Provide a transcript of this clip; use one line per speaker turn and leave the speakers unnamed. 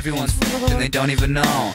Everyone's and they don't even know.